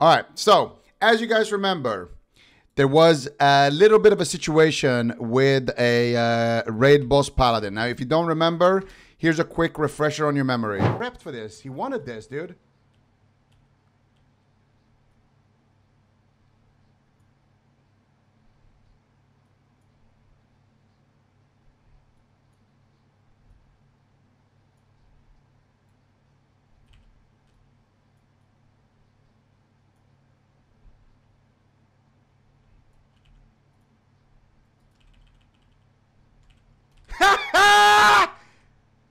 All right. So, as you guys remember, there was a little bit of a situation with a uh, raid boss paladin. Now, if you don't remember, here's a quick refresher on your memory. Prepped for this. He wanted this, dude.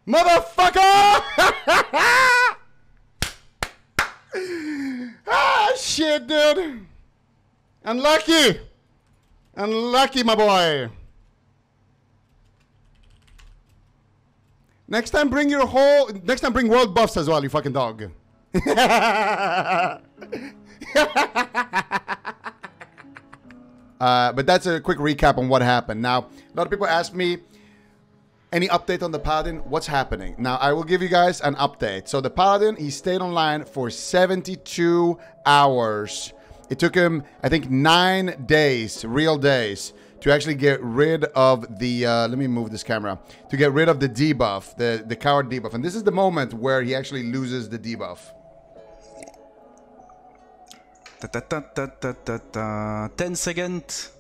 Motherfucker! ah, shit, dude. Unlucky. Unlucky, my boy. Next time, bring your whole. Next time, bring world buffs as well, you fucking dog. uh, but that's a quick recap on what happened. Now, a lot of people ask me, any update on the Paladin? What's happening? Now, I will give you guys an update. So, the Paladin, he stayed online for 72 hours. It took him, I think, nine days, real days, to actually get rid of the. Uh, let me move this camera. To get rid of the debuff, the, the coward debuff. And this is the moment where he actually loses the debuff. Ta ta ta. 10 seconds.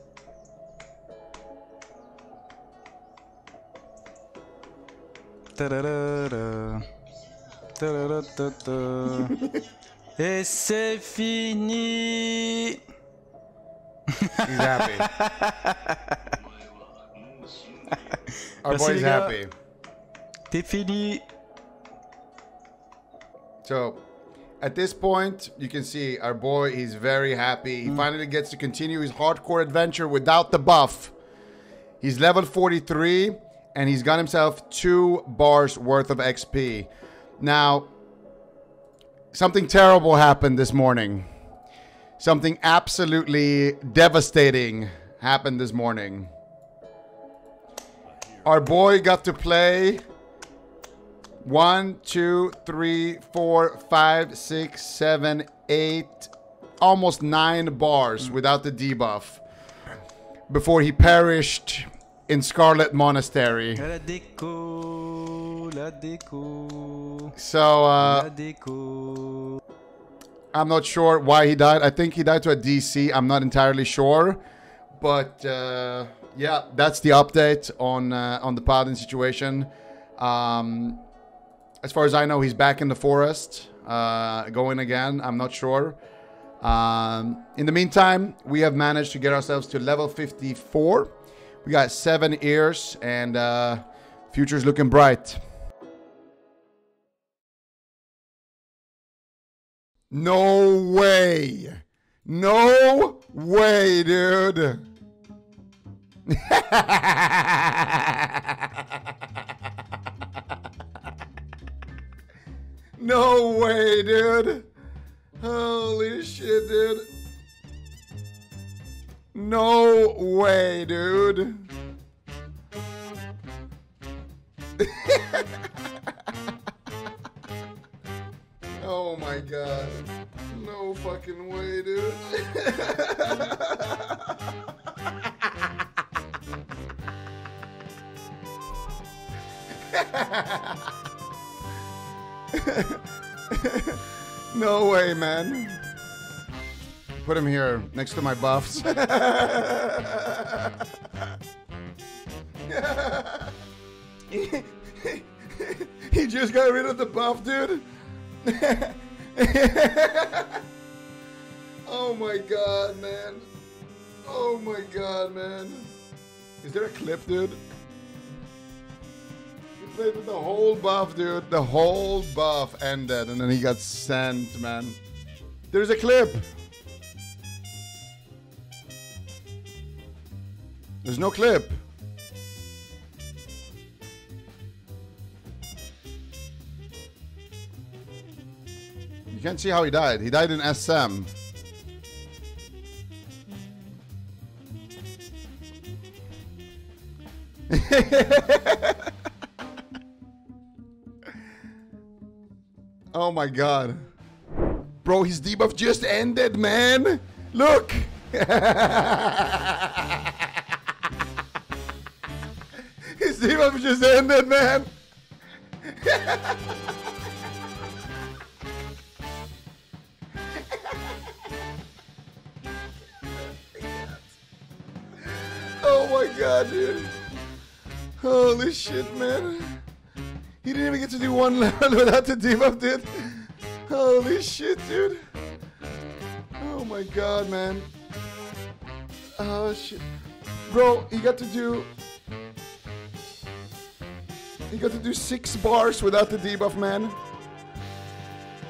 Et c'est fini. He's happy. Our Merci, boy's happy. T'es fini. So, at this point, you can see our boy, he's very happy. He mm. finally gets to continue his hardcore adventure without the buff. He's level 43, and he's got himself two bars worth of XP. Now, something terrible happened this morning. Something absolutely devastating happened this morning. Our boy got to play one, two, three, four, five, six, seven, eight, almost nine bars without the debuff before he perished in Scarlet Monastery. La déco. La déco. So uh, déco. I'm not sure why he died. I think he died to a DC. I'm not entirely sure, but uh, yeah, that's the update on uh, on the Paladin situation. Um, as far as I know, he's back in the forest, uh, going again. I'm not sure. Um, in the meantime, we have managed to get ourselves to level 54. We got seven ears, and uh, future's looking bright. No way. No way, dude. no way, dude. Holy shit, dude. No way, dude. Oh my god. No fucking way, dude. no way, man. Put him here next to my buffs. he just got rid of the buff, dude. oh my god, man. Oh my god, man. Is there a clip, dude? He played with the whole buff, dude. The whole buff ended, and then he got sent, man. There's a clip. There's no clip. You can't see how he died. He died in SM. oh my god. Bro, his debuff just ended, man. Look. debuff just ended, man. oh my god, dude. Holy shit, man. He didn't even get to do one level without the debuff, dude. Holy shit, dude. Oh my god, man. Oh shit. Bro, he got to do... He got to do six bars without the debuff, man.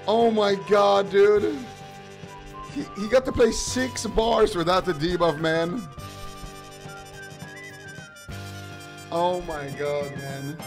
Oh my god, dude. He, he got to play six bars without the debuff, man. Oh my god, man.